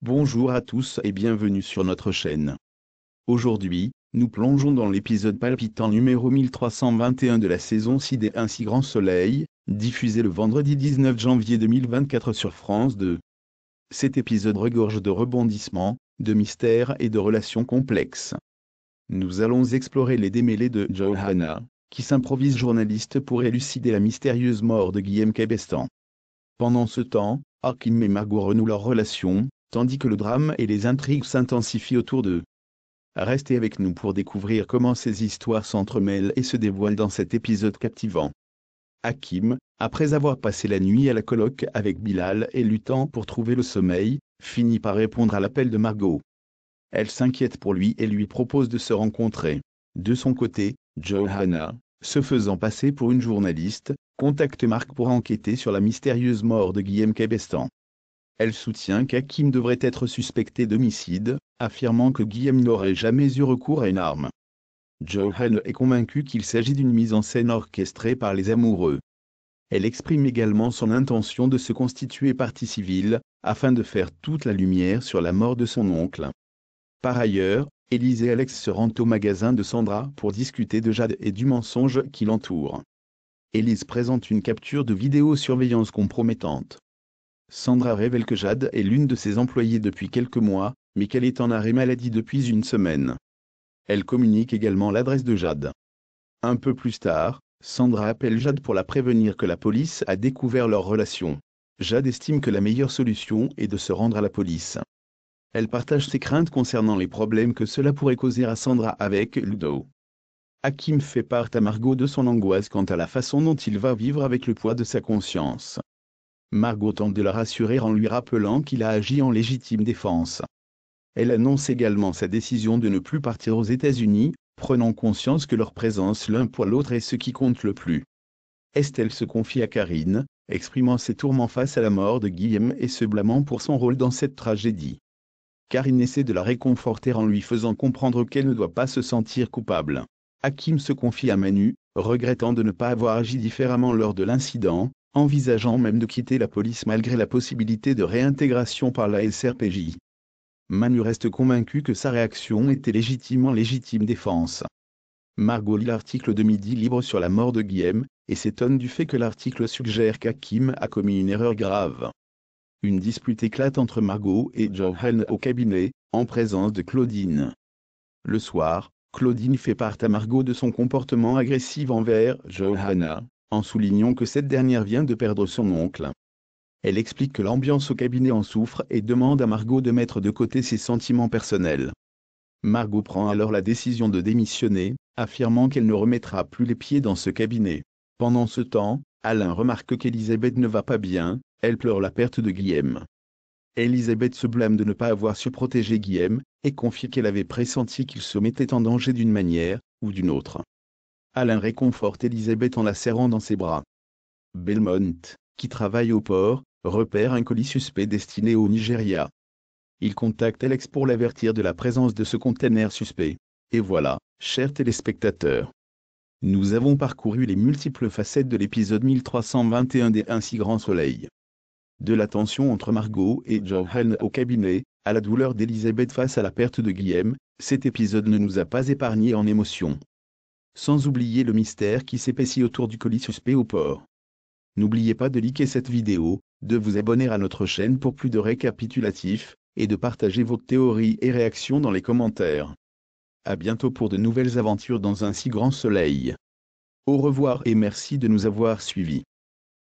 Bonjour à tous et bienvenue sur notre chaîne. Aujourd'hui, nous plongeons dans l'épisode palpitant numéro 1321 de la saison 6 des Ainsi Grand Soleil, diffusé le vendredi 19 janvier 2024 sur France 2. Cet épisode regorge de rebondissements, de mystères et de relations complexes. Nous allons explorer les démêlés de Johanna, qui s'improvise journaliste pour élucider la mystérieuse mort de Guillaume Cabestan. Pendant ce temps, Hakim et Margot renouent leur relation, tandis que le drame et les intrigues s'intensifient autour d'eux. Restez avec nous pour découvrir comment ces histoires s'entremêlent et se dévoilent dans cet épisode captivant. Hakim, après avoir passé la nuit à la colloque avec Bilal et luttant pour trouver le sommeil, finit par répondre à l'appel de Margot. Elle s'inquiète pour lui et lui propose de se rencontrer. De son côté, Johanna, se faisant passer pour une journaliste, contacte Marc pour enquêter sur la mystérieuse mort de Guillaume Cabestan. Elle soutient qu'Hakim devrait être suspecté d'homicide, affirmant que Guillaume n'aurait jamais eu recours à une arme. Johan est convaincu qu'il s'agit d'une mise en scène orchestrée par les amoureux. Elle exprime également son intention de se constituer partie civile, afin de faire toute la lumière sur la mort de son oncle. Par ailleurs, Élise et Alex se rendent au magasin de Sandra pour discuter de Jade et du mensonge qui l'entoure. Élise présente une capture de vidéosurveillance compromettante. Sandra révèle que Jade est l'une de ses employées depuis quelques mois, mais qu'elle est en arrêt maladie depuis une semaine. Elle communique également l'adresse de Jade. Un peu plus tard, Sandra appelle Jade pour la prévenir que la police a découvert leur relation. Jade estime que la meilleure solution est de se rendre à la police. Elle partage ses craintes concernant les problèmes que cela pourrait causer à Sandra avec Ludo. Hakim fait part à Margot de son angoisse quant à la façon dont il va vivre avec le poids de sa conscience. Margot tente de la rassurer en lui rappelant qu'il a agi en légitime défense. Elle annonce également sa décision de ne plus partir aux États-Unis, prenant conscience que leur présence l'un pour l'autre est ce qui compte le plus. Estelle se confie à Karine, exprimant ses tourments face à la mort de Guillaume et se blâmant pour son rôle dans cette tragédie. Karine essaie de la réconforter en lui faisant comprendre qu'elle ne doit pas se sentir coupable. Hakim se confie à Manu, regrettant de ne pas avoir agi différemment lors de l'incident, envisageant même de quitter la police malgré la possibilité de réintégration par la SRPJ. Manu reste convaincu que sa réaction était légitimement légitime défense. Margot lit l'article de Midi Libre sur la mort de Guillaume, et s'étonne du fait que l'article suggère qu'Hakim a commis une erreur grave. Une dispute éclate entre Margot et Johan au cabinet, en présence de Claudine. Le soir, Claudine fait part à Margot de son comportement agressif envers Johanna, en soulignant que cette dernière vient de perdre son oncle. Elle explique que l'ambiance au cabinet en souffre et demande à Margot de mettre de côté ses sentiments personnels. Margot prend alors la décision de démissionner, affirmant qu'elle ne remettra plus les pieds dans ce cabinet. Pendant ce temps, Alain remarque qu'Elisabeth ne va pas bien, elle pleure la perte de Guillaume. Elisabeth se blâme de ne pas avoir su protéger Guillaume, et confie qu'elle avait pressenti qu'il se mettait en danger d'une manière, ou d'une autre. Alain réconforte Elisabeth en la serrant dans ses bras. Belmont, qui travaille au port, repère un colis suspect destiné au Nigeria. Il contacte Alex pour l'avertir de la présence de ce conteneur suspect. Et voilà, chers téléspectateurs. Nous avons parcouru les multiples facettes de l'épisode 1321 des Ainsi Grand Soleil. De la tension entre Margot et Johan au cabinet, à la douleur d'Elisabeth face à la perte de Guillaume, cet épisode ne nous a pas épargné en émotion sans oublier le mystère qui s'épaissit autour du colis suspect au port. N'oubliez pas de liker cette vidéo, de vous abonner à notre chaîne pour plus de récapitulatifs, et de partager vos théories et réactions dans les commentaires. A bientôt pour de nouvelles aventures dans un si grand soleil. Au revoir et merci de nous avoir suivis.